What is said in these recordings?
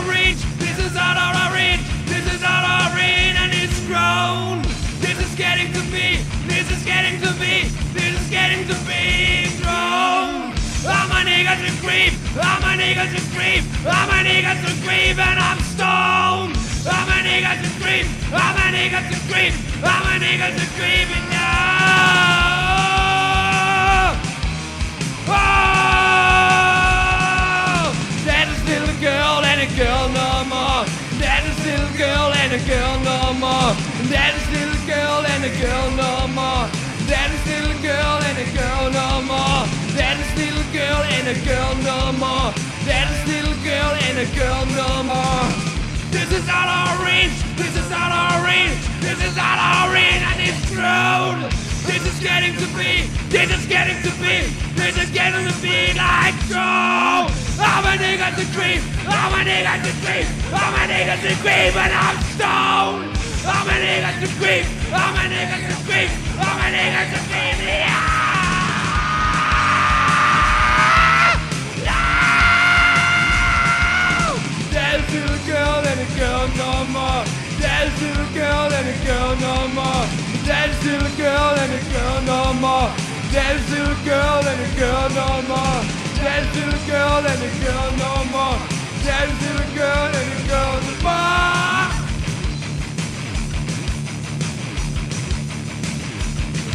our reach. This is out of our reach. This is out of our reach, and it's grown. This is getting to be. This is getting to be. This is getting to be grown. I'm a negative creep. I'm a negative creep. I'm a negative creep, and I'm stoned. I'm a negative creep. I'm a negative creep. I'm a negative creep. Girl no more. There's a little girl and a girl no more. There's a little girl and a girl no more. There's a little girl and a girl no more. There's a little girl and a girl no more. There's a little girl and a girl no more. This is not our range. This is not our range. This is getting to be. This is getting to be like Joe. I'm a nigga to dream. I'm a nigga to dream. I'm a nigga to dream, and I'm stoned. I'm a nigga to dream. I'm a nigga to dream. I'm a nigga to dream. Yeah. There's a girl and a girl no more. There's little girl and a girl no more. There's little girl and a girl no more. There's a little girl and a girl no more. There's a little girl and a girl no more. There's a little girl and a girl no more.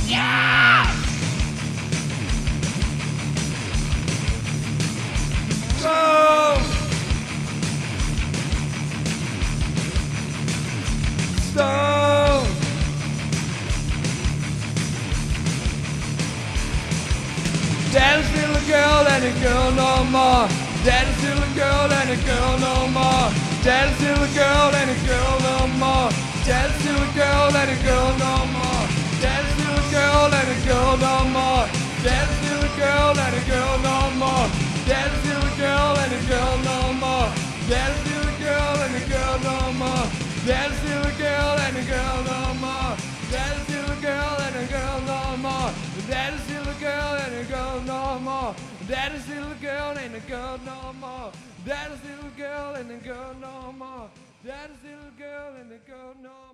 Yeah! and a girl no more. Daddy's still a girl and a girl no more. Daddy's still a girl and a girl no more. Daddy's still a girl and a girl no more. Daddy's still a girl and a girl no more. Daddy's still a girl and a girl no more. Daddy's still a girl and a girl no more. Daddy's still a girl and a girl no more. Daddy's still a girl and a girl no more. Daddy's still a girl and a girl no more. Daddy's still a girl and a girl no more. Daddy's little girl ain't a girl no more. Daddy's little girl ain't a girl no more. Daddy's little girl ain't a girl no more.